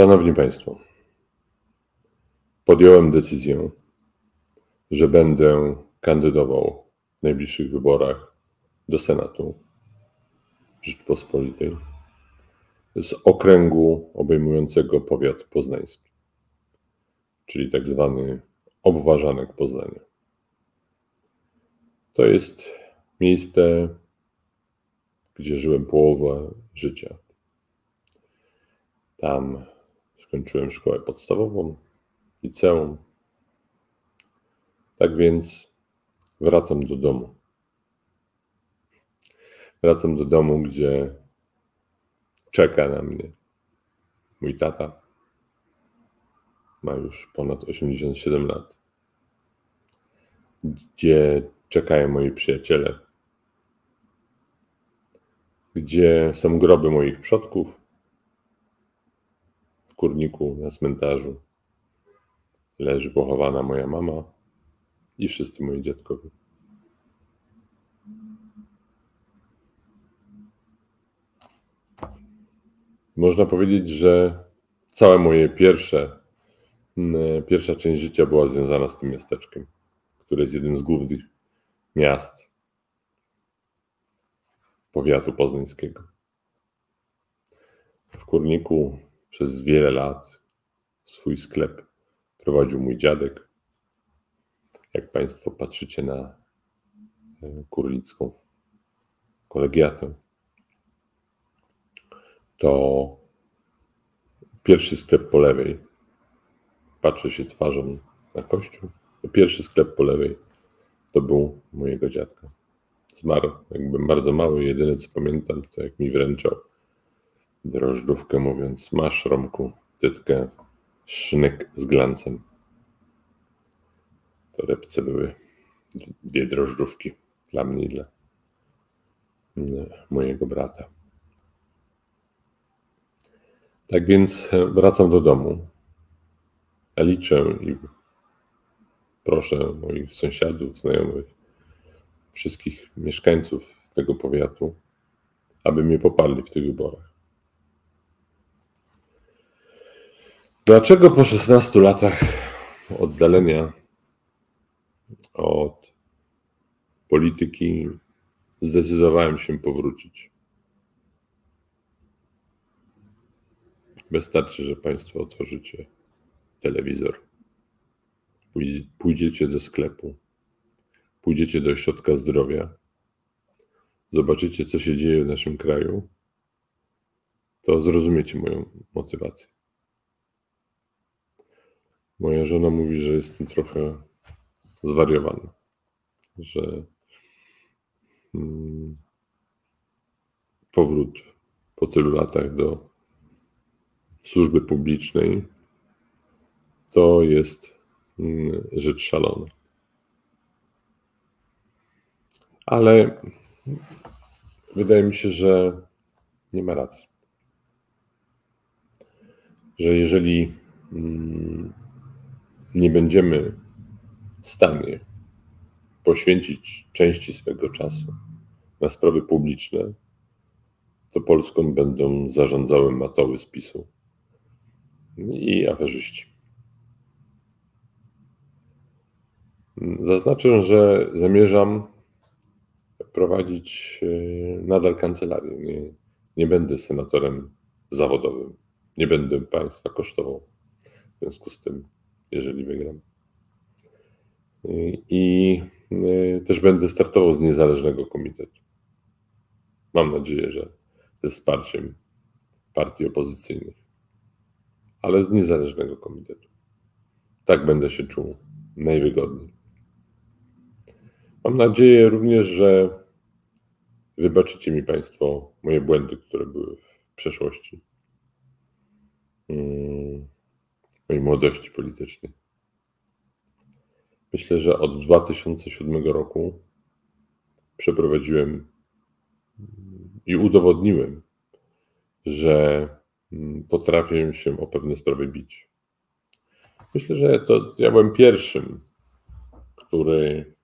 Szanowni Państwo, podjąłem decyzję, że będę kandydował w najbliższych wyborach do Senatu Rzeczpospolitej z okręgu obejmującego powiat poznański, czyli tak zwany obważanek Poznania. To jest miejsce, gdzie żyłem połowę życia. Tam skończyłem szkołę podstawową, liceum. Tak więc wracam do domu. Wracam do domu, gdzie czeka na mnie mój tata. Ma już ponad 87 lat. Gdzie czekają moi przyjaciele. Gdzie są groby moich przodków. Kurniku na cmentarzu leży pochowana moja mama i wszyscy moi dziadkowie. Można powiedzieć, że całe moje pierwsze, pierwsza część życia była związana z tym miasteczkiem, które jest jednym z głównych miast powiatu poznańskiego. W Kurniku przez wiele lat swój sklep prowadził mój dziadek. Jak Państwo patrzycie na e, kurlicką kolegiatę, to pierwszy sklep po lewej, patrzę się twarzą na kościół, pierwszy sklep po lewej to był mojego dziadka. Zmarł, jakbym bardzo mały, jedyne co pamiętam, to jak mi wręczał drożdżówkę, mówiąc: Masz, Romku, tytkę, sznyk z glancem. To repce były dwie drożdżówki dla mnie i dla mojego brata. Tak więc wracam do domu. Liczę i proszę moich sąsiadów, znajomych, wszystkich mieszkańców tego powiatu, aby mnie poparli w tych wyborach. Dlaczego po 16 latach oddalenia od polityki zdecydowałem się powrócić? Wystarczy, że Państwo otworzycie telewizor pójdziecie do sklepu, pójdziecie do ośrodka zdrowia, zobaczycie, co się dzieje w naszym kraju, to zrozumiecie moją motywację. Moja żona mówi, że jestem trochę zwariowany, że hmm, powrót po tylu latach do służby publicznej to jest Mm, rzecz szalona. Ale wydaje mi się, że nie ma racji. Że jeżeli mm, nie będziemy w stanie poświęcić części swego czasu na sprawy publiczne, to Polską będą zarządzały matoły z PiSu i aferzyści. Zaznaczę, że zamierzam prowadzić e, nadal kancelarię. Nie, nie będę senatorem zawodowym. Nie będę państwa kosztował. W związku z tym, jeżeli wygram. I e, też będę startował z niezależnego komitetu. Mam nadzieję, że ze wsparciem partii opozycyjnych, ale z niezależnego komitetu. Tak będę się czuł najwygodniej. Mam nadzieję również, że wybaczycie mi Państwo moje błędy, które były w przeszłości, mm, mojej młodości politycznej. Myślę, że od 2007 roku przeprowadziłem i udowodniłem, że mm, potrafię się o pewne sprawy bić. Myślę, że to ja byłem pierwszym, który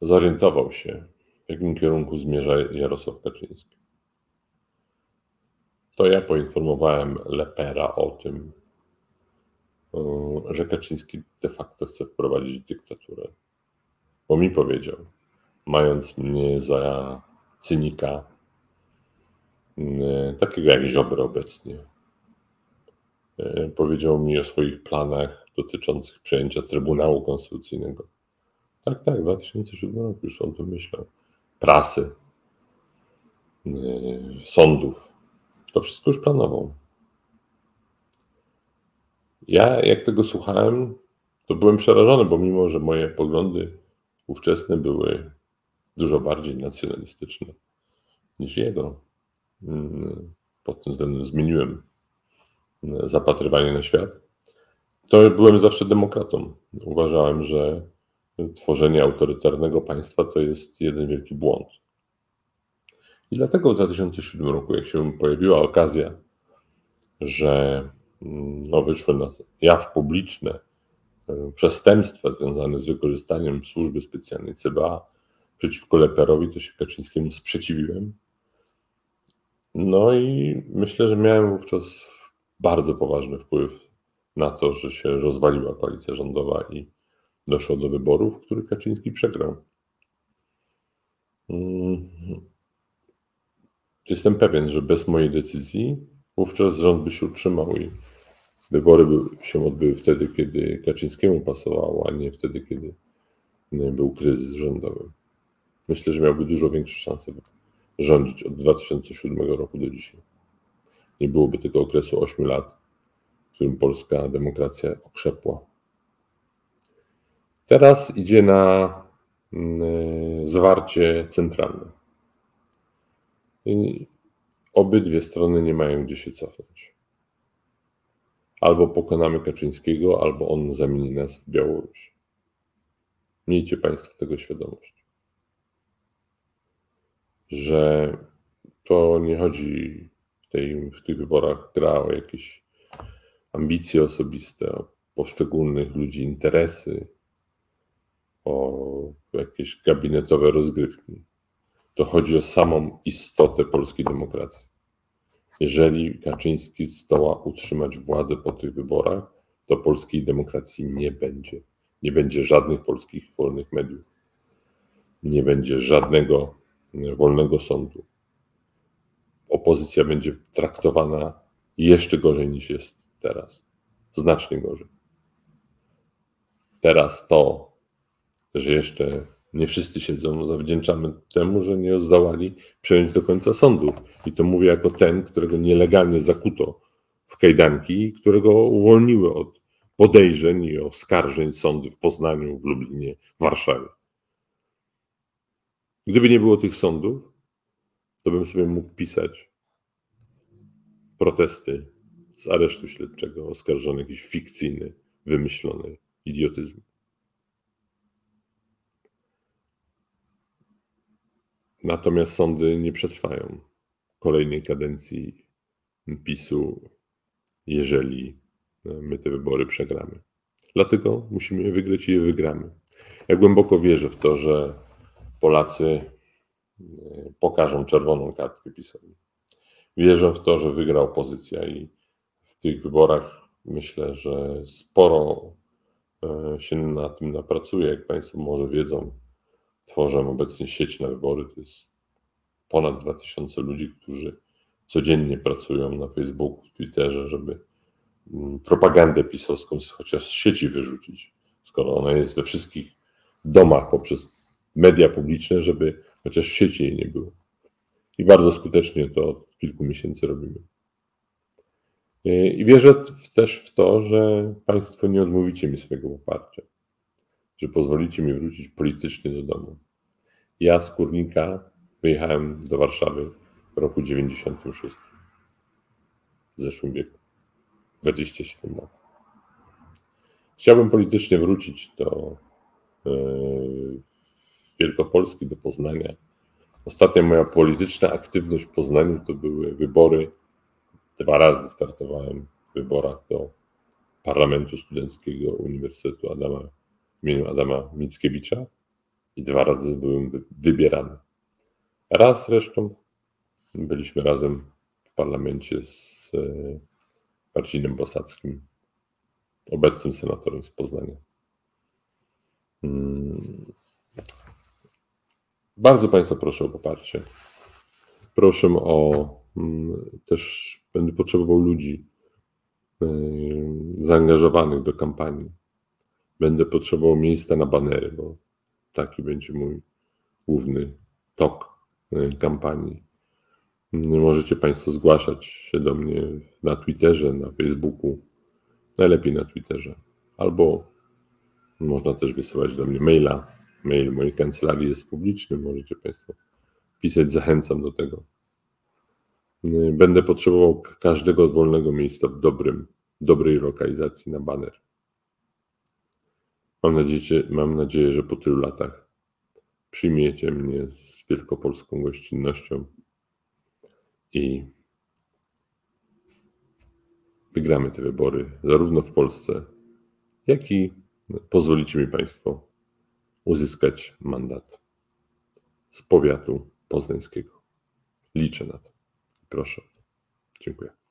zorientował się, w jakim kierunku zmierza Jarosław Kaczyński. to ja poinformowałem Lepera o tym, że Kaczyński de facto chce wprowadzić dyktaturę. Bo mi powiedział, mając mnie za cynika, takiego jak Ziobro obecnie, powiedział mi o swoich planach dotyczących przejęcia Trybunału Konstytucyjnego. Tak, tak, 2007 roku już o tym myślał. Prasy, sądów. To wszystko już planował. Ja, jak tego słuchałem, to byłem przerażony, bo mimo, że moje poglądy ówczesne były dużo bardziej nacjonalistyczne niż jego, mm, pod tym względem zmieniłem mm, zapatrywanie na świat, to byłem zawsze demokratą. Uważałem, że tworzenie autorytarnego państwa to jest jeden wielki błąd. I dlatego w 2007 roku, jak się pojawiła okazja, że no, wyszły na jaw publiczne e, przestępstwa związane z wykorzystaniem służby specjalnej CBA przeciwko Leperowi, to się Kaczyńskiemu sprzeciwiłem. No i myślę, że miałem wówczas bardzo poważny wpływ na to, że się rozwaliła koalicja rządowa i doszło do wyborów, w których Kaczyński przegrał. Mm. Jestem pewien, że bez mojej decyzji wówczas rząd by się utrzymał i wybory się odbyły wtedy, kiedy Kaczyńskiemu pasowało, a nie wtedy, kiedy był kryzys rządowy. Myślę, że miałby dużo większe szanse rządzić od 2007 roku do dzisiaj. Nie byłoby tego okresu 8 lat, w którym polska demokracja okrzepła. Teraz idzie na mm, zwarcie centralne. I obydwie strony nie mają gdzie się cofnąć. Albo pokonamy Kaczyńskiego, albo on zamieni nas w Białoruś. Miejcie Państwo tego świadomość. Że to nie chodzi w, tej, w tych wyborach gra o jakieś ambicje osobiste, o poszczególnych ludzi interesy, o jakieś gabinetowe rozgrywki to chodzi o samą istotę polskiej demokracji. Jeżeli Kaczyński zdoła utrzymać władzę po tych wyborach, to polskiej demokracji nie będzie. Nie będzie żadnych polskich wolnych mediów. Nie będzie żadnego wolnego sądu. Opozycja będzie traktowana jeszcze gorzej niż jest teraz. Znacznie gorzej. Teraz to, że jeszcze nie wszyscy siedzą, zawdzięczamy temu, że nie zdołali przejąć do końca sądu. I to mówię jako ten, którego nielegalnie zakuto w kajdanki, którego uwolniły od podejrzeń i oskarżeń sądy w Poznaniu, w Lublinie, w Warszawie. Gdyby nie było tych sądów, to bym sobie mógł pisać protesty z aresztu śledczego oskarżony jakiś fikcyjny, wymyślony idiotyzm. Natomiast sądy nie przetrwają kolejnej kadencji PiSu, jeżeli e, my te wybory przegramy. Dlatego musimy je wygrać i je wygramy. Ja głęboko wierzę w to, że Polacy e, pokażą czerwoną kartkę PiSowi. Wierzę w to, że wygra opozycja i w tych wyborach myślę, że sporo e, się na tym napracuje. Jak Państwo może wiedzą, Tworzę obecnie sieć na wybory. To jest ponad 2000 ludzi, którzy codziennie pracują na Facebooku, Twitterze, żeby mm, propagandę pisowską chociaż z sieci wyrzucić, skoro ona jest we wszystkich domach poprzez media publiczne, żeby chociaż w sieci jej nie było. I bardzo skutecznie to od kilku miesięcy robimy. I wierzę też w to, że Państwo nie odmówicie mi swojego poparcia że pozwolicie mi wrócić politycznie do domu. Ja z Kurnika wyjechałem do Warszawy w roku 96. W zeszłym wieku. 27 lat. Chciałbym politycznie wrócić do yy, Wielkopolski, do Poznania. Ostatnia moja polityczna aktywność w Poznaniu to były wybory. Dwa razy startowałem w wyborach do Parlamentu Studenckiego Uniwersytetu Adama w imieniu Adama Mickiewicza i dwa razy byłem wybierany. Raz zresztą byliśmy razem parlamencie z e, Marcinem Bosackim, obecnym senatorem z Poznania. Mm. Bardzo Państwa proszę o poparcie. Proszę o mm, też będę potrzebował ludzi e, zaangażowanych do kampanii. Będę potrzebował miejsca na banery, bo taki będzie mój główny tok e, kampanii. Możecie Państwo zgłaszać się do mnie na Twitterze, na Facebooku, najlepiej na Twitterze, albo można też wysyłać do mnie maila. Mail mojej kancelarii jest publiczny, możecie Państwo pisać, zachęcam do tego. Będę potrzebował każdego wolnego miejsca w dobrym, dobrej lokalizacji na baner. Mam nadzieję, mam nadzieję, że po tylu latach przyjmiecie mnie z wielkopolską gościnnością i wygramy te wybory zarówno w Polsce, jak i pozwolicie mi Państwo uzyskać mandat z powiatu poznańskiego. Liczę na to. Proszę. Dziękuję.